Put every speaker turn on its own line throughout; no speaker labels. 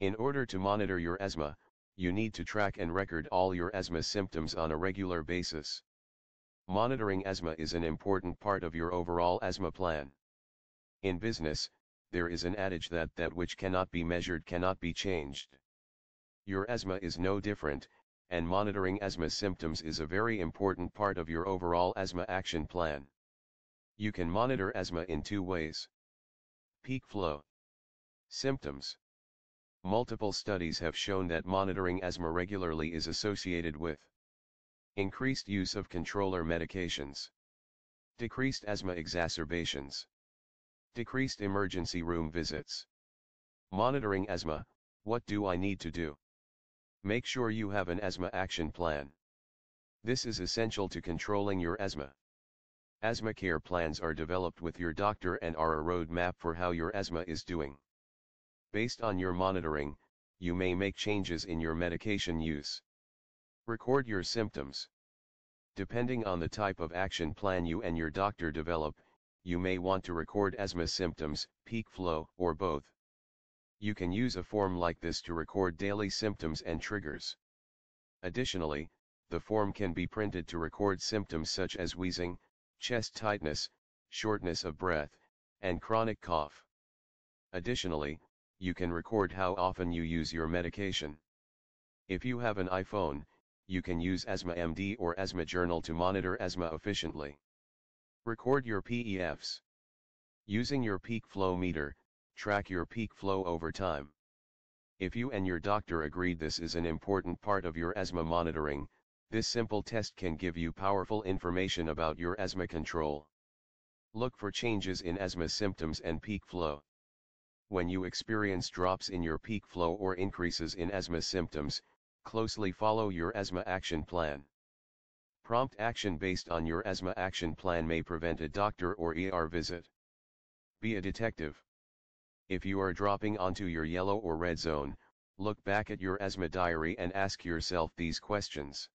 In order to monitor your asthma, you need to track and record all your asthma symptoms on a regular basis. Monitoring asthma is an important part of your overall asthma plan. In business, there is an adage that that which cannot be measured cannot be changed. Your asthma is no different, and monitoring asthma symptoms is a very important part of your overall asthma action plan. You can monitor asthma in two ways. Peak flow. Symptoms. Multiple studies have shown that monitoring asthma regularly is associated with increased use of controller medications, decreased asthma exacerbations, decreased emergency room visits. Monitoring asthma, what do I need to do? Make sure you have an asthma action plan. This is essential to controlling your asthma. Asthma care plans are developed with your doctor and are a roadmap for how your asthma is doing. Based on your monitoring, you may make changes in your medication use. Record your symptoms. Depending on the type of action plan you and your doctor develop, you may want to record asthma symptoms, peak flow, or both. You can use a form like this to record daily symptoms and triggers. Additionally, the form can be printed to record symptoms such as wheezing, chest tightness, shortness of breath, and chronic cough. Additionally, you can record how often you use your medication. If you have an iPhone, you can use Asthma MD or Asthma Journal to monitor asthma efficiently. Record your PEFs. Using your peak flow meter, track your peak flow over time. If you and your doctor agreed this is an important part of your asthma monitoring, this simple test can give you powerful information about your asthma control. Look for changes in asthma symptoms and peak flow. When you experience drops in your peak flow or increases in asthma symptoms, closely follow your asthma action plan. Prompt action based on your asthma action plan may prevent a doctor or ER visit. Be a detective. If you are dropping onto your yellow or red zone, look back at your asthma diary and ask yourself these questions.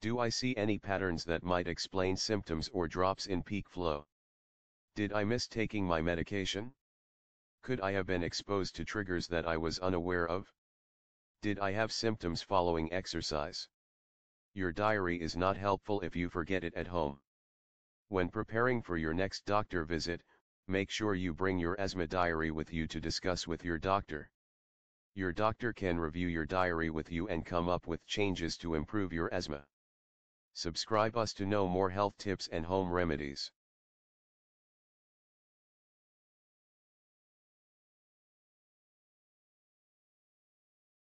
Do I see any patterns that might explain symptoms or drops in peak flow? Did I miss taking my medication? Could I have been exposed to triggers that I was unaware of? Did I have symptoms following exercise? Your diary is not helpful if you forget it at home. When preparing for your next doctor visit, make sure you bring your asthma diary with you to discuss with your doctor. Your doctor can review your diary with you and come up with changes to improve your asthma. Subscribe us to know more health tips and home remedies.